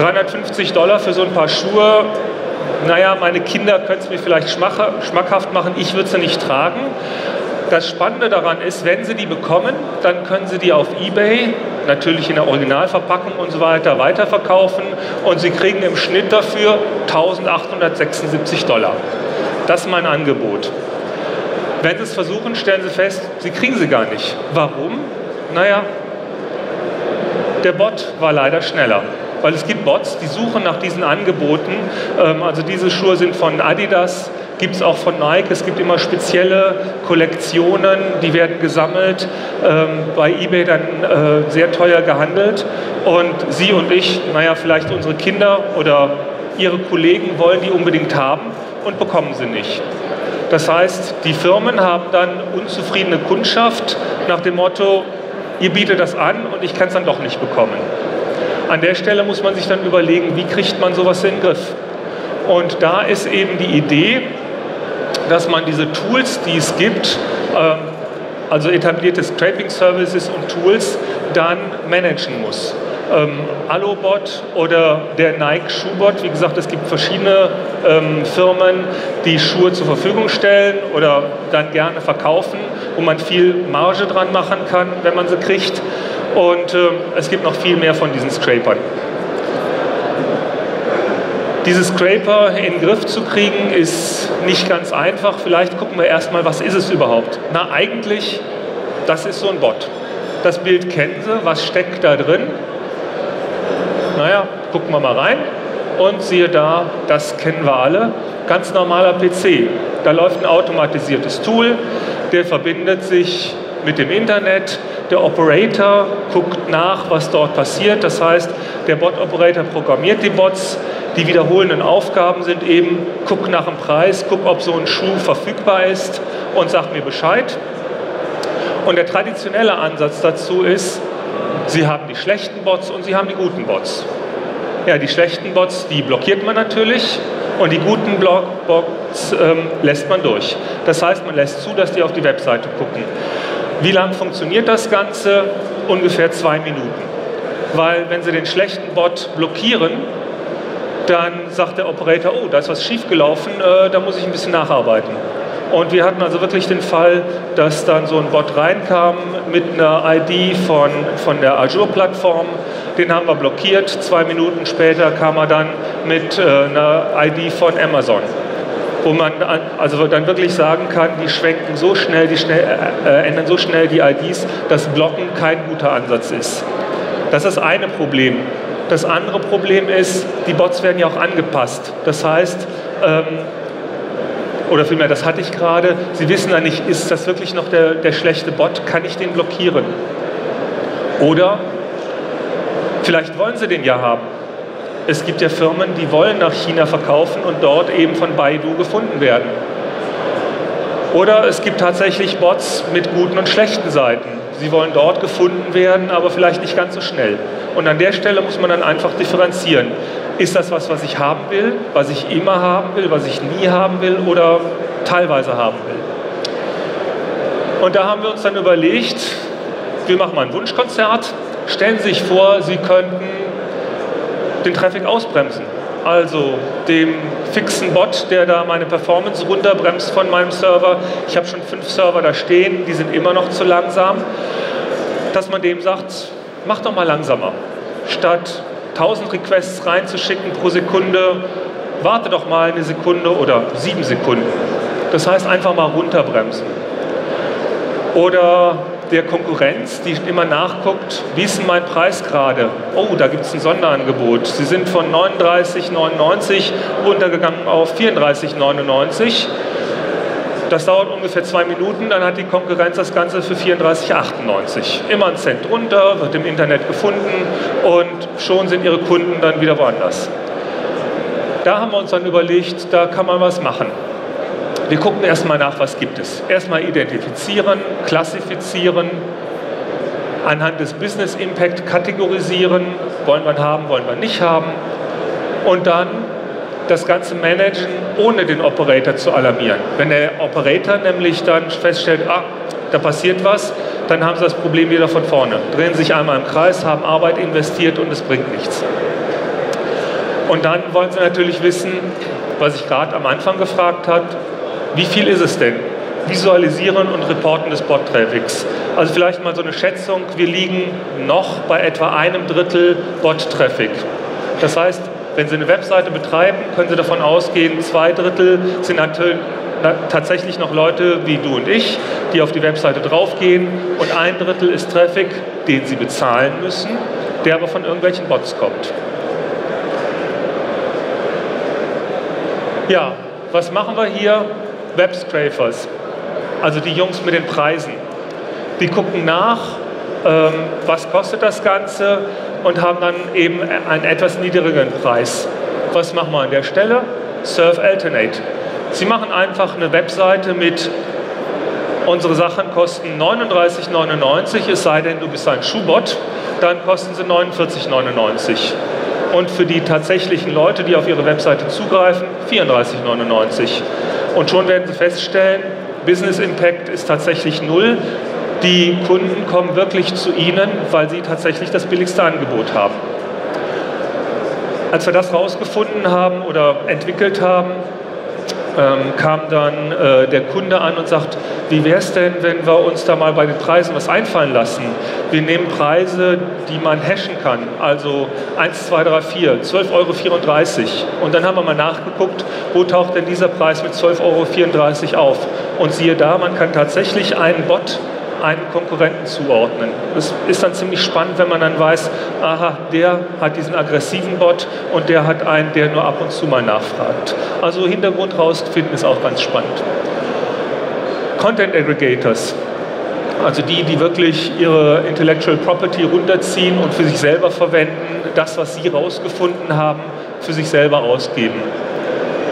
350 Dollar für so ein paar Schuhe, naja, meine Kinder können es mir vielleicht schmackhaft machen, ich würde sie nicht tragen. Das Spannende daran ist, wenn Sie die bekommen, dann können Sie die auf eBay, natürlich in der Originalverpackung und so weiter, weiterverkaufen und Sie kriegen im Schnitt dafür 1876 Dollar. Das ist mein Angebot. Wenn Sie es versuchen, stellen Sie fest, Sie kriegen sie gar nicht. Warum? Naja, der Bot war leider schneller weil es gibt Bots, die suchen nach diesen Angeboten. Ähm, also diese Schuhe sind von Adidas, gibt es auch von Nike. Es gibt immer spezielle Kollektionen, die werden gesammelt, ähm, bei eBay dann äh, sehr teuer gehandelt. Und Sie und ich, naja, vielleicht unsere Kinder oder Ihre Kollegen wollen die unbedingt haben und bekommen sie nicht. Das heißt, die Firmen haben dann unzufriedene Kundschaft nach dem Motto, ihr bietet das an und ich kann es dann doch nicht bekommen. An der Stelle muss man sich dann überlegen, wie kriegt man sowas in den Griff. Und da ist eben die Idee, dass man diese Tools, die es gibt, ähm, also etablierte Scraping Services und Tools, dann managen muss. Ähm, Alobot oder der Nike Schuhbot, wie gesagt, es gibt verschiedene ähm, Firmen, die Schuhe zur Verfügung stellen oder dann gerne verkaufen, wo man viel Marge dran machen kann, wenn man sie kriegt. Und äh, es gibt noch viel mehr von diesen Scrapern diese Scraper in den Griff zu kriegen, ist nicht ganz einfach. Vielleicht gucken wir erstmal, was ist es überhaupt? Na, eigentlich, das ist so ein Bot. Das Bild kennen Sie, was steckt da drin? Naja, gucken wir mal rein. Und siehe da, das kennen wir alle. Ganz normaler PC. Da läuft ein automatisiertes Tool, der verbindet sich mit dem Internet. Der Operator guckt nach, was dort passiert. Das heißt, der Bot-Operator programmiert die Bots, die wiederholenden Aufgaben sind eben, guck nach dem Preis, guck, ob so ein Schuh verfügbar ist und sag mir Bescheid. Und der traditionelle Ansatz dazu ist, Sie haben die schlechten Bots und Sie haben die guten Bots. Ja, die schlechten Bots, die blockiert man natürlich und die guten Bots ähm, lässt man durch. Das heißt, man lässt zu, dass die auf die Webseite gucken. Wie lang funktioniert das Ganze? Ungefähr zwei Minuten. Weil wenn Sie den schlechten Bot blockieren, dann sagt der Operator, oh, da ist was schiefgelaufen, äh, da muss ich ein bisschen nacharbeiten. Und wir hatten also wirklich den Fall, dass dann so ein Bot reinkam mit einer ID von, von der Azure-Plattform. Den haben wir blockiert. Zwei Minuten später kam er dann mit äh, einer ID von Amazon. Wo man also dann wirklich sagen kann, die schwenken so schnell, die schnell, äh, ändern so schnell die IDs, dass Blocken kein guter Ansatz ist. Das ist das eine Problem. Das andere Problem ist, die Bots werden ja auch angepasst. Das heißt, ähm, oder vielmehr, das hatte ich gerade, Sie wissen ja nicht, ist das wirklich noch der, der schlechte Bot? Kann ich den blockieren? Oder vielleicht wollen Sie den ja haben. Es gibt ja Firmen, die wollen nach China verkaufen und dort eben von Baidu gefunden werden. Oder es gibt tatsächlich Bots mit guten und schlechten Seiten. Sie wollen dort gefunden werden, aber vielleicht nicht ganz so schnell. Und an der Stelle muss man dann einfach differenzieren. Ist das was, was ich haben will, was ich immer haben will, was ich nie haben will oder teilweise haben will? Und da haben wir uns dann überlegt, wir machen mal ein Wunschkonzert. Stellen Sie sich vor, Sie könnten den Traffic ausbremsen. Also dem fixen Bot, der da meine Performance runterbremst von meinem Server. Ich habe schon fünf Server da stehen, die sind immer noch zu langsam. Dass man dem sagt, mach doch mal langsamer. Statt 1000 Requests reinzuschicken pro Sekunde, warte doch mal eine Sekunde oder sieben Sekunden. Das heißt einfach mal runterbremsen. Oder der Konkurrenz, die immer nachguckt, wie ist denn mein Preis gerade? Oh, da gibt es ein Sonderangebot. Sie sind von 39,99 runtergegangen auf 34,99. Das dauert ungefähr zwei Minuten, dann hat die Konkurrenz das Ganze für 34,98. Immer ein Cent runter, wird im Internet gefunden und schon sind ihre Kunden dann wieder woanders. Da haben wir uns dann überlegt, da kann man was machen. Wir gucken erstmal nach, was gibt es. Erstmal identifizieren, klassifizieren, anhand des Business Impact kategorisieren, wollen wir haben, wollen wir nicht haben und dann das Ganze managen, ohne den Operator zu alarmieren. Wenn der Operator nämlich dann feststellt, ah, da passiert was, dann haben sie das Problem wieder von vorne. Drehen sich einmal im Kreis, haben Arbeit investiert und es bringt nichts. Und dann wollen Sie natürlich wissen, was ich gerade am Anfang gefragt habe, wie viel ist es denn? Visualisieren und Reporten des Bot-Traffics. Also vielleicht mal so eine Schätzung, wir liegen noch bei etwa einem Drittel Bot-Traffic. Das heißt, wenn Sie eine Webseite betreiben, können Sie davon ausgehen, zwei Drittel sind natürlich tatsächlich noch Leute wie du und ich, die auf die Webseite draufgehen und ein Drittel ist Traffic, den Sie bezahlen müssen, der aber von irgendwelchen Bots kommt. Ja, was machen wir hier? Webscrapers, also die Jungs mit den Preisen. Die gucken nach, ähm, was kostet das Ganze und haben dann eben einen etwas niedrigeren Preis. Was machen wir an der Stelle? Serve Alternate. Sie machen einfach eine Webseite mit unsere Sachen kosten 39,99, es sei denn, du bist ein Schuhbot, dann kosten sie 49,99. Und für die tatsächlichen Leute, die auf ihre Webseite zugreifen, 34,99. Und schon werden sie feststellen, Business Impact ist tatsächlich null. Die Kunden kommen wirklich zu Ihnen, weil Sie tatsächlich das billigste Angebot haben. Als wir das herausgefunden haben oder entwickelt haben, ähm, kam dann äh, der Kunde an und sagt, wie wäre es denn, wenn wir uns da mal bei den Preisen was einfallen lassen? Wir nehmen Preise, die man hashen kann, also 1, 2, 3, 4, 12,34 Euro. Und dann haben wir mal nachgeguckt, wo taucht denn dieser Preis mit 12,34 Euro auf? Und siehe da, man kann tatsächlich einen Bot einen Konkurrenten zuordnen. Das ist dann ziemlich spannend, wenn man dann weiß, aha, der hat diesen aggressiven Bot und der hat einen, der nur ab und zu mal nachfragt. Also Hintergrund rausfinden ist auch ganz spannend. Content Aggregators, also die, die wirklich ihre Intellectual Property runterziehen und für sich selber verwenden, das, was sie rausgefunden haben, für sich selber ausgeben.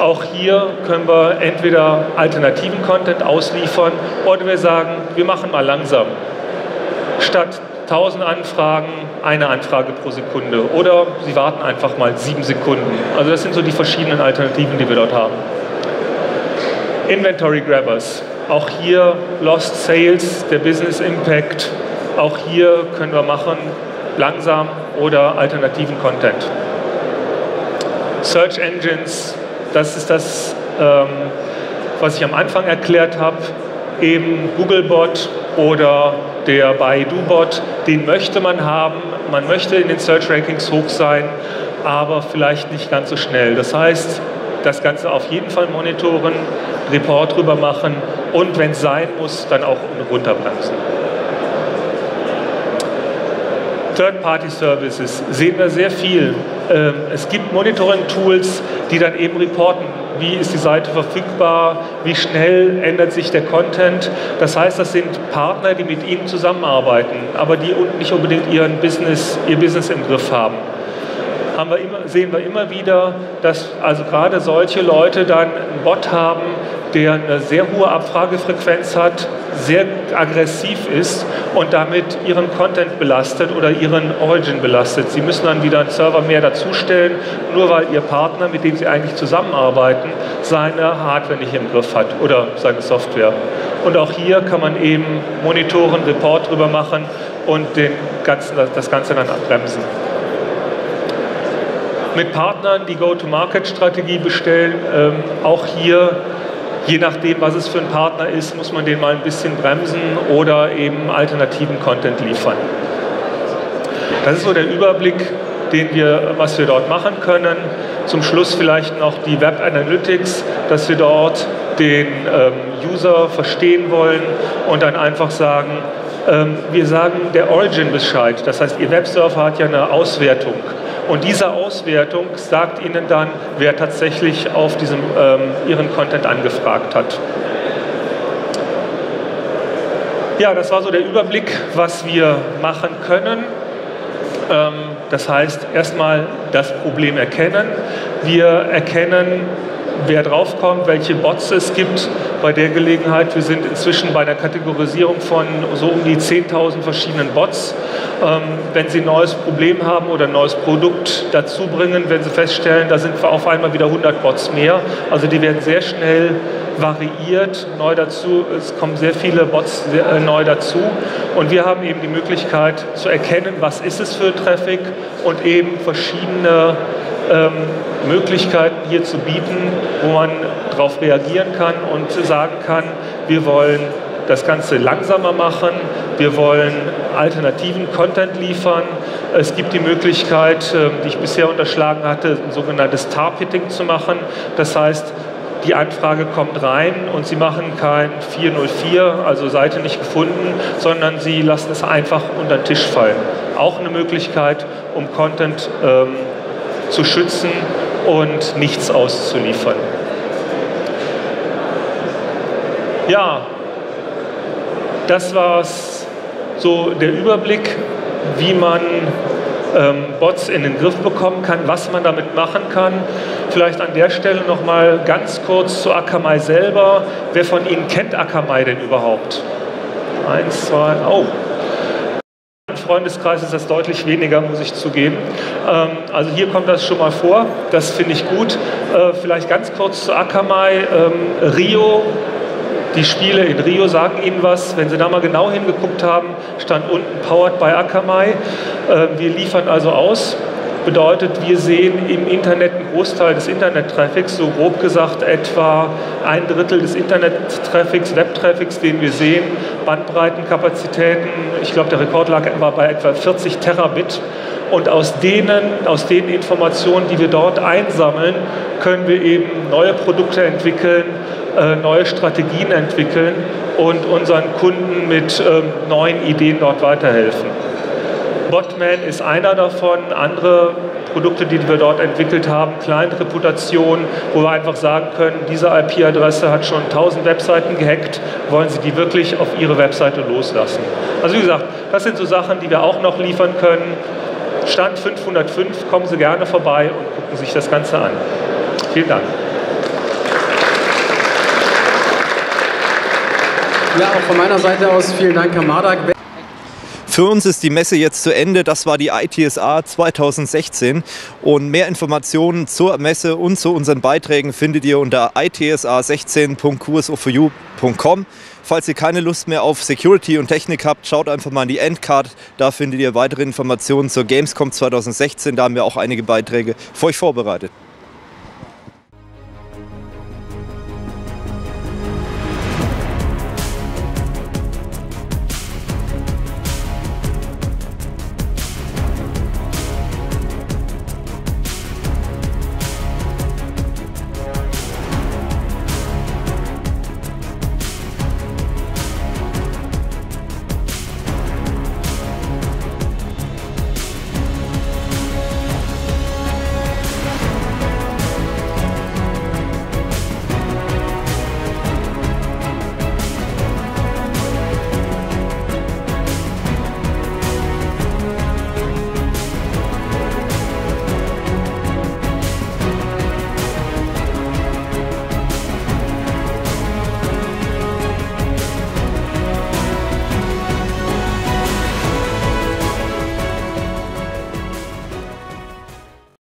Auch hier können wir entweder alternativen Content ausliefern oder wir sagen, wir machen mal langsam. Statt 1000 Anfragen, eine Anfrage pro Sekunde. Oder Sie warten einfach mal sieben Sekunden. Also das sind so die verschiedenen Alternativen, die wir dort haben. Inventory Grabbers. Auch hier Lost Sales, der Business Impact. Auch hier können wir machen langsam oder alternativen Content. Search Engines, das ist das, ähm, was ich am Anfang erklärt habe. Eben Googlebot oder der Baidu-Bot, den möchte man haben. Man möchte in den Search-Rankings hoch sein, aber vielleicht nicht ganz so schnell. Das heißt, das Ganze auf jeden Fall monitoren, Report drüber machen und wenn es sein muss, dann auch runterbremsen. Third-Party-Services sehen wir sehr viel. Ähm, es gibt Monitoring-Tools, die dann eben reporten, wie ist die Seite verfügbar, wie schnell ändert sich der Content. Das heißt, das sind Partner, die mit Ihnen zusammenarbeiten, aber die nicht unbedingt ihren Business, ihr Business im Griff haben. haben wir immer, sehen wir immer wieder, dass also gerade solche Leute dann einen Bot haben, der eine sehr hohe Abfragefrequenz hat, sehr aggressiv ist und damit ihren Content belastet oder ihren Origin belastet. Sie müssen dann wieder einen Server mehr dazustellen, nur weil ihr Partner, mit dem sie eigentlich zusammenarbeiten, seine Hardware nicht im Griff hat oder seine Software. Und auch hier kann man eben monitoren, Report drüber machen und den ganzen, das Ganze dann abbremsen. Mit Partnern die Go-to-Market-Strategie bestellen, ähm, auch hier je nachdem, was es für ein Partner ist, muss man den mal ein bisschen bremsen oder eben alternativen Content liefern. Das ist so der Überblick, den wir, was wir dort machen können. Zum Schluss vielleicht noch die Web Analytics, dass wir dort den ähm, User verstehen wollen und dann einfach sagen, ähm, wir sagen der Origin Bescheid. Das heißt, Ihr Websurfer hat ja eine Auswertung. Und diese Auswertung sagt Ihnen dann, wer tatsächlich auf diesem, ähm, Ihren Content angefragt hat. Ja, das war so der Überblick, was wir machen können. Ähm, das heißt, erstmal das Problem erkennen. Wir erkennen, wer draufkommt, welche Bots es gibt bei der Gelegenheit. Wir sind inzwischen bei der Kategorisierung von so um die 10.000 verschiedenen Bots. Ähm, wenn Sie ein neues Problem haben oder ein neues Produkt dazu bringen, wenn Sie feststellen, da sind auf einmal wieder 100 Bots mehr. Also die werden sehr schnell variiert, neu dazu. Es kommen sehr viele Bots sehr, äh, neu dazu. Und wir haben eben die Möglichkeit zu erkennen, was ist es für Traffic und eben verschiedene ähm, Möglichkeiten hier zu bieten, wo man darauf reagieren kann und sagen kann, wir wollen das Ganze langsamer machen, wir wollen alternativen Content liefern. Es gibt die Möglichkeit, ähm, die ich bisher unterschlagen hatte, ein sogenanntes Targeting zu machen. Das heißt, die Anfrage kommt rein und Sie machen kein 404, also Seite nicht gefunden, sondern Sie lassen es einfach unter den Tisch fallen. Auch eine Möglichkeit, um Content ähm, zu schützen und nichts auszuliefern. Ja, das war so der Überblick, wie man ähm, Bots in den Griff bekommen kann, was man damit machen kann. Vielleicht an der Stelle noch mal ganz kurz zu Akamai selber. Wer von Ihnen kennt Akamai denn überhaupt? Eins, zwei, oh. Freundeskreis ist das deutlich weniger, muss ich zugeben. Ähm, also hier kommt das schon mal vor, das finde ich gut. Äh, vielleicht ganz kurz zu Akamai. Ähm, Rio die Spiele in Rio sagen Ihnen was. Wenn Sie da mal genau hingeguckt haben, stand unten Powered by Akamai. Ähm, wir liefern also aus. Bedeutet, wir sehen im Internet einen Großteil des Internet-Traffics, so grob gesagt etwa ein Drittel des Internet-Traffics, Web-Traffics, den wir sehen, Bandbreitenkapazitäten, ich glaube der Rekord lag war bei etwa 40 Terabit. Und aus denen, aus den Informationen, die wir dort einsammeln, können wir eben neue Produkte entwickeln, äh, neue Strategien entwickeln und unseren Kunden mit ähm, neuen Ideen dort weiterhelfen. Botman ist einer davon. Andere Produkte, die wir dort entwickelt haben, Client-Reputation, wo wir einfach sagen können, diese IP-Adresse hat schon 1000 Webseiten gehackt, wollen Sie die wirklich auf Ihre Webseite loslassen? Also wie gesagt, das sind so Sachen, die wir auch noch liefern können. Stand 505, kommen Sie gerne vorbei und gucken sich das Ganze an. Vielen Dank. Ja, auch von meiner Seite aus vielen Dank, Herr Mardak. Für uns ist die Messe jetzt zu Ende. Das war die ITSA 2016. Und mehr Informationen zur Messe und zu unseren Beiträgen findet ihr unter itsa16.qso4u.com. Falls ihr keine Lust mehr auf Security und Technik habt, schaut einfach mal in die Endcard. Da findet ihr weitere Informationen zur Gamescom 2016. Da haben wir auch einige Beiträge für euch vorbereitet.